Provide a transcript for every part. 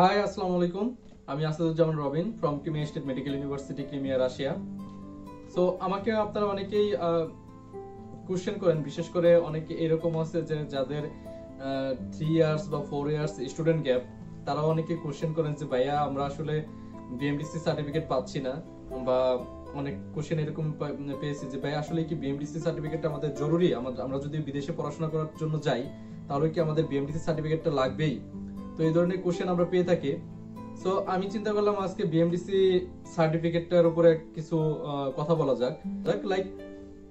High আসসালামু আলাইকুম। আমি Asaduzzaman Robin from Crimea state medical university Crimea Russia so আমাকে আপনারা অনেকেই কোশ্চেন করেন, বিশেষ করে অনেকে এরকম আছে যে যাদের থ্রি ইয়ার্স বা ফোর ইয়ার্স স্টুডেন্ট গ্যাপ তারা অনেকে কোশ্চেন করেন যে, ভাইয়া, আমরা আসলে বিএমডিসি সার্টিফিকেট পাচ্ছি না। বা অনেক কোশ্চেন এরকম পেয়েছি যে ভাই আসলে কি বিএমডিসি সার্টিফিকেট আমাদের জরুরি? আমরা যদি বিদেশে পড়াশোনা করার জন্য যাই, তাহলে কি আমাদের বিএমডিসি সার্টিফিকেটটা লাগবেই? তো এই ধরনের কোশ্চেন আমরা পেয়ে থাকি। সো আমি চিন্তা করলাম আজকে বিএমডিসি সার্টিফিকেটটার উপরে কিছু কথা বলা যাক। লাইক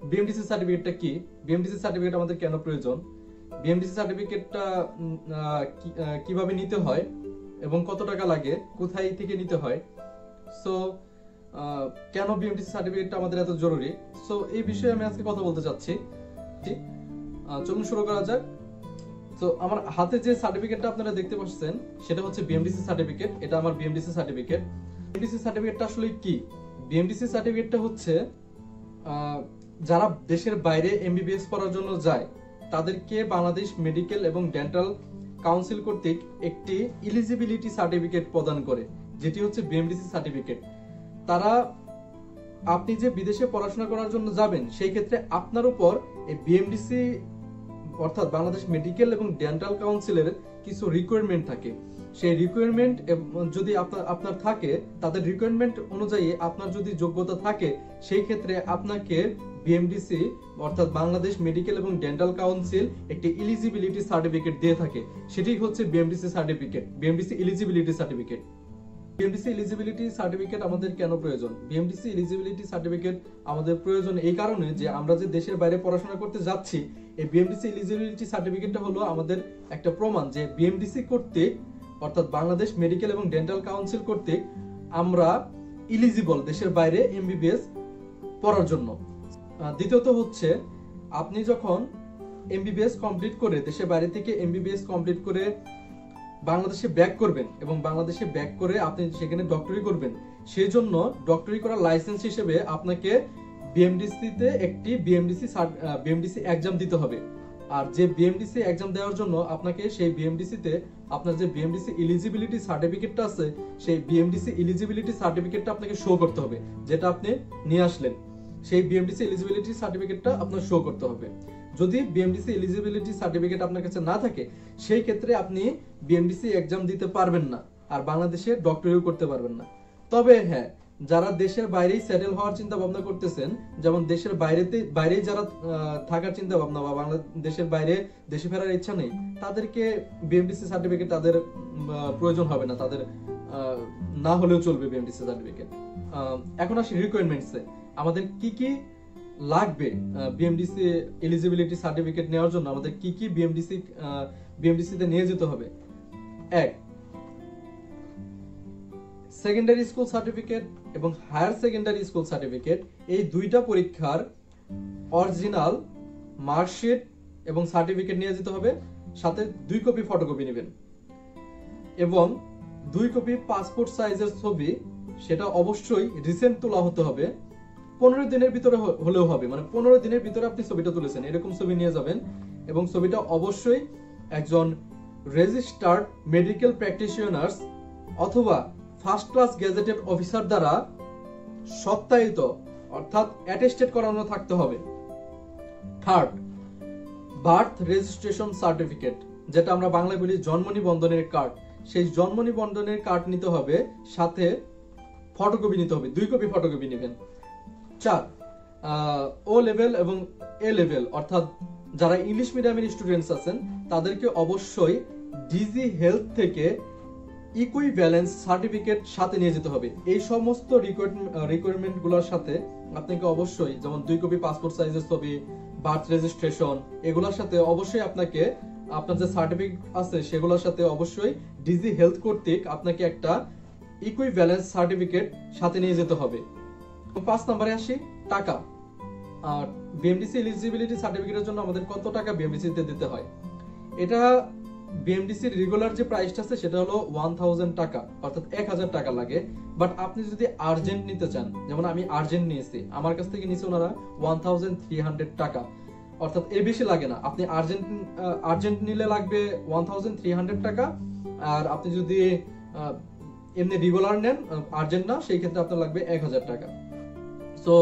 বিএমডিসি সার্টিফিকেটটা কি? বিএমডিসি সার্টিফিকেট আমাদের কেন প্রয়োজন? বিএমডিসি সার্টিফিকেটটা কীভাবে নিতে হয় এবং কত টাকা লাগে, কোথায় থেকে নিতে হয়? সো কেন বিএমডিসি সার্টিফিকেটটা আমাদের এত জরুরি? সো এই বিষয়ে আমি আজকে কথা বলতে চাচ্ছি। চলুন শুরু করা যাক। তো আমার হাতে যে সার্টিফিকেটটা আপনারা দেখতে পাচ্ছেন, সেটা হচ্ছে বিএমডিসি সার্টিফিকেট এটা আমার বিএমডিসি সার্টিফিকেট বিএমডিসি সার্টিফিকেটটা আসলে কি? বিএমডিসি সার্টিফিকেটটা হচ্ছে যারা দেশের বাইরে এমবিবিএস পড়ার জন্য যায়, তাদেরকে বাংলাদেশ মেডিকেল এবং ডেন্টাল কাউন্সিল কর্তৃক একটি ইলিজিবিলিটি সার্টিফিকেট প্রদান করে, যেটি হচ্ছে বিএমডিসি সার্টিফিকেট তারা, আপনি যে বিদেশে পড়াশোনা করার জন্য যাবেন, সেই ক্ষেত্রে আপনার উপর এই বিএমডিসি অর্থাৎ বাংলাদেশ মেডিকেল এবং ডেন্টাল কাউন্সিলের কিছু রিকোয়ারমেন্ট থাকে। সেই রিকোয়ারমেন্ট যদি আপনার আপনার থাকে, তাদের রিকোয়ারমেন্ট অনুযায়ী আপনার যদি যোগ্যতা থাকে, সেই ক্ষেত্রে আপনাকে বিএমডিসি অর্থাৎ বাংলাদেশ মেডিকেল এবং ডেন্টাল কাউন্সিল একটি ইলিজিবিলিটি সার্টিফিকেট দিয়ে থাকে। সেটি হচ্ছে BMDC certificate BMDC eligibility certificate BMDC eligibility certificate আমাদের কেন প্রয়োজন? বিএমডিসি এলিজিবিলিটি সার্টিফিকেট আমাদের প্রয়োজন এই কারণে যে আমরা যে দেশের বাইরে পড়াশোনা করতে যাচ্ছি, এই বিএমডিসি এলিজিবিলিটি সার্টিফিকেটটা হলো আমাদের একটা প্রমাণ যে বিএমডিসি অর্থাৎ বাংলাদেশ মেডিকেল এবং ডেন্টাল কাউন্সিল কর্তৃক আমরা ইলিজিবল দেশের বাইরে এমবিবিএস পড়ার জন্য। দ্বিতীয়ত হচ্ছে, আপনি যখন এমবিবিএস কমপ্লিট করে দেশের বাইরে থেকে এমবিবিএস কমপ্লিট করে বাংলাদেশে ব্যাক করবেন এবং বাংলাদেশে ব্যাক করে আপনি সেখানে ডক্টরি করবেন সেই জন্য ডক্টরি করার লাইসেন্স হিসেবে আপনাকে বিএমডিসি তে একটি বিএমডিসি বিএমডিসি এক্সাম দিতে হবে। আর যে বিএমডিসি এক্সাম দেওয়ার জন্য আপনাকে সেই বিএমডিসি তে আপনার যে বিএমডিসি এলিজিবিলিটি সার্টিফিকেটটা আছে, সেই বিএমডিসি এলিজিবিলিটি সার্টিফিকেটটা আপনাকে শো করতে হবে, যেটা আপনি নিয়ে আসলেন। সেই বিএমডিসি এলিজিবিলিটি সার্টিফিকেটটা আপনার শো করতে হবে। যদি বিএমডিসি এলিজিবিলিটি সার্টিফিকেট আপনার কাছে না থাকে, সেই ক্ষেত্রে আপনি বিএমডিসি এক্সাম দিতে পারবেন না আর বাংলাদেশে ডক্টরিও করতে পারবেন না। তবে হ্যাঁ যারা দেশের বাইরেই সেটেল হওয়ার চিন্তা ভাবনা করতেছেন, যেমন দেশের বাইরেতে, বাইরেই যারা থাকার চিন্তা ভাবনা বা বাংলাদেশের বাইরে দেশে ফেরার ইচ্ছা নেই, তাদেরকে বিএমডিসি সার্টিফিকেট তাদের প্রয়োজন হবে না, তাদের না হলেও চলবে বিএমডিসি সার্টিফিকেট এখন আসি রিকোয়ারমেন্টসে আমাদের কি কি লাগবে বিএমডিসি এলিজিবিলিটি সার্টিফিকেট নেওয়ার জন্য আমাদের কি কি বিএমডিসি বিএমডিসি তে নিয়ে যেতে হবে? এক সেকেন্ডারি স্কুল সার্টিফিকেট এবং হায়ার সেকেন্ডারি স্কুল সার্টিফিকেট এই দুইটা পরীক্ষার অরিজিনাল মার্কশিট এবং সার্টিফিকেট নিয়ে যেতে হবে, সাথে দুই কপি ফটোকপি নেবেন। এবং দুই কপি পাসপোর্ট সাইজের ছবি, সেটা অবশ্যই রিসেন্ট তোলা হতে হবে। পনেরো দিনের ভিতরে হলেও হবে। মানে পনেরো দিনের ভিতরে আপনি ছবিটা তুলেছেন, এরকম ছবি নিয়ে যাবেন এবং ছবিটা অবশ্যই একজন রেজিস্টার্ড মেডিকেল প্র্যাকটিশনার্স অথবা ফার্স্ট ক্লাস গেজেটেড অফিসার দ্বারা সত্যায়িত, অর্থাৎ অ্যাটেস্টেড করানো থাকতে হবে। থার্ড বার্থ রেজিস্ট্রেশন সার্টিফিকেট যেটা আমরা বাংলায় বলি জন্ম নিবন্ধনের কার্ড সেই জন্ম নিবন্ধনের কার্ড নিতে হবে, সাথে ফটোকপি নিতে হবে। দুই কপি ফটোকপি নেবেন। চার ও লেভেল এবং এ লেভেল অর্থাৎ যারা ইংলিশ মিডিয়ামের স্টুডেন্টস আছেন, তাদেরকে অবশ্যই ডিজি হেলথ থেকে ইকুই ব্যালেন্স সার্টিফিকেট সাথে নিয়ে যেতে হবে। এই সমস্ত রিকোয়ারমেন্টগুলোর সাথে আপনাকে অবশ্যই যেমন দুই কপি পাসপোর্ট সাইজের ছবি বার্থ রেজিস্ট্রেশন এগুলোর সাথে অবশ্যই আপনাকে, আপনার যে সার্টিফিকেট আছে সেগুলোর সাথে অবশ্যই ডিজি হেলথ কর্তৃক আপনাকে একটা ইকুই ব্যালেন্স সার্টিফিকেট সাথে নিয়ে যেতে হবে। পাঁচ নম্বরে আসি, টাকা। আর বিএমডিসি এলিজিবিলিটি সার্টিফিকেটের জন্য আমাদের কত টাকা বিএমডিসি তে দিতে হয়? এটা বিএমডিসির রেগুলার যে প্রাইসটা আছে, সেটা হলো ওয়ান থাউজেন্ড টাকা, অর্থাৎ এক হাজার টাকা লাগে। বাট আপনি যদি আর্জেন্ট নিতে চান, যেমন আমি আর্জেন্ট নিয়েছি, আমার কাছ থেকে নিয়েছে ওনারা ওয়ান থাউজেন্ড থ্রি হান্ড্রেড টাকা। অর্থাৎ এর বেশি লাগে না। আপনি আর্জেন্ট আর্জেন্ট নিলে লাগবে ওয়ান থাউজেন্ড থ্রি হান্ড্রেড টাকা। আর আপনি যদি এমনি রেগুলার নেন আর্জেন্ট না, সেই ক্ষেত্রে আপনার লাগবে এক হাজার টাকা। সো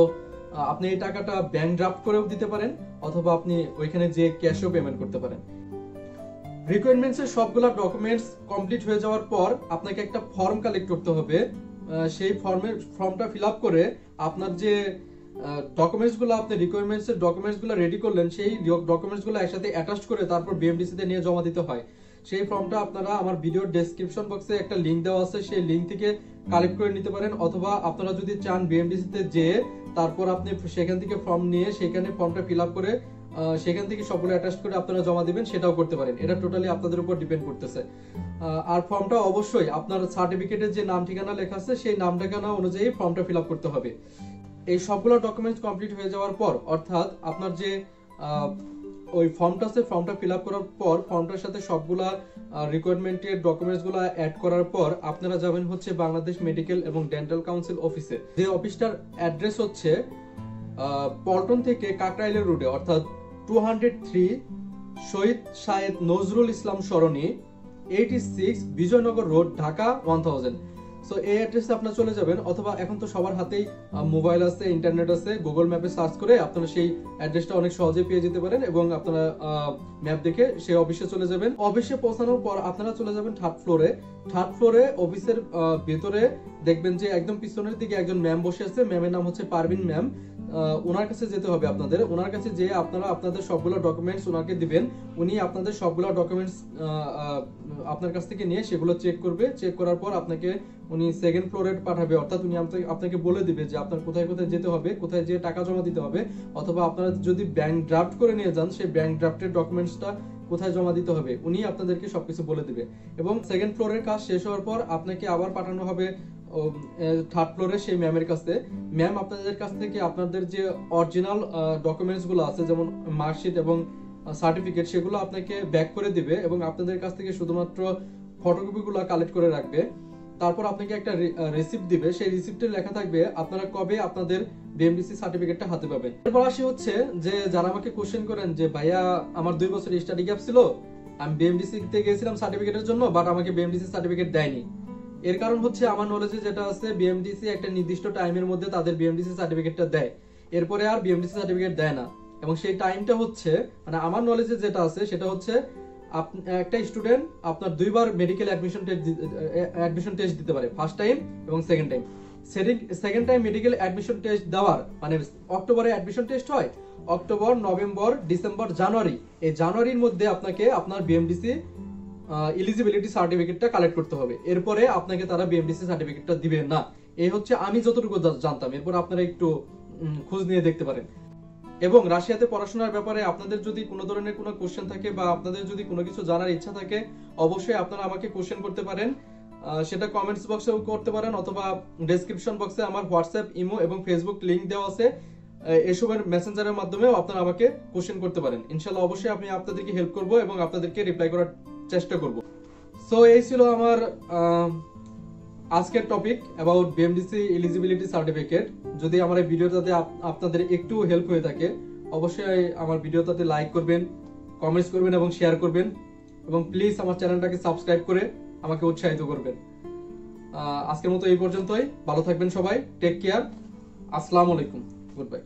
আপনি এই টাকাটা ব্যাংক ড্রাফট করেও দিতে পারেন, অথবা আপনি ওইখানে যে ক্যাশও পেমেন্ট করতে পারেন। রিকোয়ারমেন্টস এর সবগুলা ডকুমেন্টস কমপ্লিট হয়ে যাওয়ার পর আপনাকে একটা ফর্ম কালেক্ট করতে হবে। সেই ফর্মের ফর্মটা ফিল আপ করে আপনার যে ডকুমেন্টসগুলো আপনি রিকোয়ারমেন্টসের ডকুমেন্টসগুলো রেডি করলেন, সেই ডকুমেন্টসগুলো একসাথে অ্যাটাচ করে তারপর বিএমডিসি তে নিয়ে জমা দিতে হয়। সেই ফর্মটা আপনারা আমার ভিডিওর ডেসক্রিপশন বক্সে একটা লিংক দেওয়া আছে, সেই লিংক থেকে কালেক্ট করে নিতে পারেন। অথবা আপনারা যদি চান বিএমডিসি তে যেয়ে তারপর আপনি সেখান থেকে ফর্ম নিয়ে সেখানে ফর্মটা ফিল আপ করে সেখান থেকে সবগুলো অ্যাটাচ করে আপনারা জমা দিবেন, সেটাও করতে পারেন। এটা টোটালি আপনাদের উপর ডিপেন্ড করতেছে। আর ফর্মটা অবশ্যই আপনার সার্টিফিকেটের যে নাম ঠিকানা লেখা আছে, সেই নাম ঠিকানা অনুযায়ী ফর্মটা ফিল আপ করতে হবে। এই সবগুলো ডকুমেন্টস কমপ্লিট হয়ে যাওয়ার পর, অর্থাৎ আপনার যে ওই ফর্মটা আছে, ফর্মটা ফিল আপ করার পর ফর্মটার সাথে সবগুলা রিকোয়ারমেন্টের ডকুমেন্টসগুলো অ্যাড করার পর আপনারা যাবেন হচ্ছে বাংলাদেশ মেডিকেল এবং ডেন্টাল কাউন্সিল অফিসে যে অফিসটার অ্যাড্রেস হচ্ছে পল্টন থেকে কাকরাইলের রুটে অর্থাৎ two hundred three Shahid Shahed Nazrul Islam সরণি eighty six Bijoynagar road Dhaka one thousand so এই অ্যাড্রেসে আপনারা চলে যাবেন, অথবা এখন তো সবার হাতেই মোবাইল আছে ইন্টারনেট আছে গুগল ম্যাপে সার্চ করে আপনারা সেই অ্যাড্রেসটা অনেক সহজে পেয়ে যেতে পারেন এবং আপনারা ম্যাপ দেখে সেই অফিসে চলে যাবেন। অফিসে পৌঁছানোর পর আপনারা চলে যাবেন থার্ড ফ্লোরে থার্ড ফ্লোরে অফিসের ভেতরে দেখবেন যে একদম পিছনের দিকে একজন ম্যাম বসে আছে। ম্যামের নাম হচ্ছে পারভিন ম্যাম ওনার কাছে যেতে হবে আপনাদের। ওনার কাছে যে আপনারা আপনাদের সবগুলো ডকুমেন্টস ওনাকে দিবেন। উনি আপনাদের সবগুলো ডকুমেন্টস আপনার কাছ থেকে নিয়ে সেগুলো চেক করবে। চেক করার পর আপনাকে উনি সেকেন্ড ফ্লোরে পাঠাবে, অর্থাৎ উনি আপনাকে- বলে দিবে যে আপনার কোথায় কোথায় যেতে হবে, কোথায় যেয়ে টাকা জমা দিতে হবে, অথবা আপনারা যদি ব্যাংক ড্রাফট করে নিয়ে যান, সেই ব্যাংক ড্রাফটের ডকুমেন্টসটা কোথায় জমা দিতে হবে, উনি আপনাদেরকে সবকিছু বলে দিবে। এবং সেকেন্ড ফ্লোরের কাজ শেষ হওয়ার পর আপনাকে আবার পাঠানো হবে থার্ড ফ্লোরে সেই ম্যামের কাছে ম্যাম আপনাদের কাছ থেকে আপনাদের যে অরিজিনাল ডকুমেন্টসগুলো আছে, যেমন মার্কশিট এবং সার্টিফিকেট সেগুলো আপনাকে ব্যাক করে দিবে এবং আপনাদের কাছ থেকে শুধুমাত্র ফটোকপিগুলো কালেক্ট করে রাখবে। তারপর আপনাকে একটা রিসিপ্ট দিবে। সেই রিসিপ্টে লেখা থাকবে, আপনারা কবে আপনাদের বিএমডিসি সার্টিফিকেটটা হাতে পাবেন? এরপর আসি হচ্ছে যে, যারা আমাকে কোশ্চেন করেন যে, ভাইয়া, আমার দুই বছর স্টাডি গ্যাপ ছিল, আমি বিএমডিসি তে গেছিলাম সার্টিফিকেটের জন্য বাট আমাকে বিএমডিসি সার্টিফিকেট দেয়নি। এর কারণ হচ্ছে, আমার নলেজে যেটা আছে বিএমডিসি একটা নির্দিষ্ট টাইমের মধ্যে তাদের বিএমডিসি সার্টিফিকেটটা দেয়। এরপরে আর বিএমডিসি সার্টিফিকেট দেয় না। এবং সেই টাইমটা হচ্ছে মানে আমার নলেজে যেটা আছে, সেটা হচ্ছে একটা স্টুডেন্ট আপনার দুইবার medical admission test admission test দিতে পারে ফার্স্ট টাইম এবং second time second time medical admission test দেওয়ার মানে অক্টোবরে অ্যাডমিশন টেস্ট হয়, অক্টোবর, নভেম্বর, ডিসেম্বর, জানুয়ারি। এই জানুয়ারির মধ্যে আপনাকে আপনার বিএমডিসি এলিজিবিলিটি সার্টিফিকেটটা কালেক্ট করতে হবে। এরপরে আপনাকে তারা বিএমডিসি সার্টিফিকেটটা দিবে না। এই হচ্ছে আমি যতটুকু জানতাম। এরপর আপনারা একটু খোঁজ নিয়ে দেখতে পারেন। এবং রাশিয়াতে পড়াশোনার ব্যাপারে আপনাদের যদি কোনো ধরনের কোনো কোশ্চেন থাকে বা আপনাদের যদি কোনো কিছু জানার ইচ্ছা থাকে, অবশ্যই আপনারা আমাকে কোশ্চেন করতে পারেন। সেটা কমেন্টস বক্সেও করতে পারেন অথবা ডেসক্রিপশন বক্সে আমার হোয়াটসঅ্যাপ ইমো এবং ফেসবুক লিংক দেওয়া আছে। এসবের মেসেঞ্জারের মাধ্যমেও আপনারা আমাকে কোশ্চেন করতে পারেন। ইনশাল্লাহ অবশ্যই আমি আপনাদেরকে হেল্প করব এবং আপনাদেরকে রিপ্লাই করার চেষ্টা করব। সো এই ছিল আমার আজকের topic about BMDC eligibility certificate যদি আমার এই ভিডিওটাতে আপ- আপনাদের একটু হেল্প হয়ে থাকে, অবশ্যই আমার ভিডিওটাতে লাইক করবেন কমেন্টস করবেন এবং শেয়ার করবেন। এবং প্লিজ আমার চ্যানেলটাকে সাবস্ক্রাইব করে আমাকে উৎসাহিত করবেন। আজকের মতো এই পর্যন্তই। ভালো থাকবেন সবাই। টেক কেয়ার আসসালামু আলাইকুম। Good bye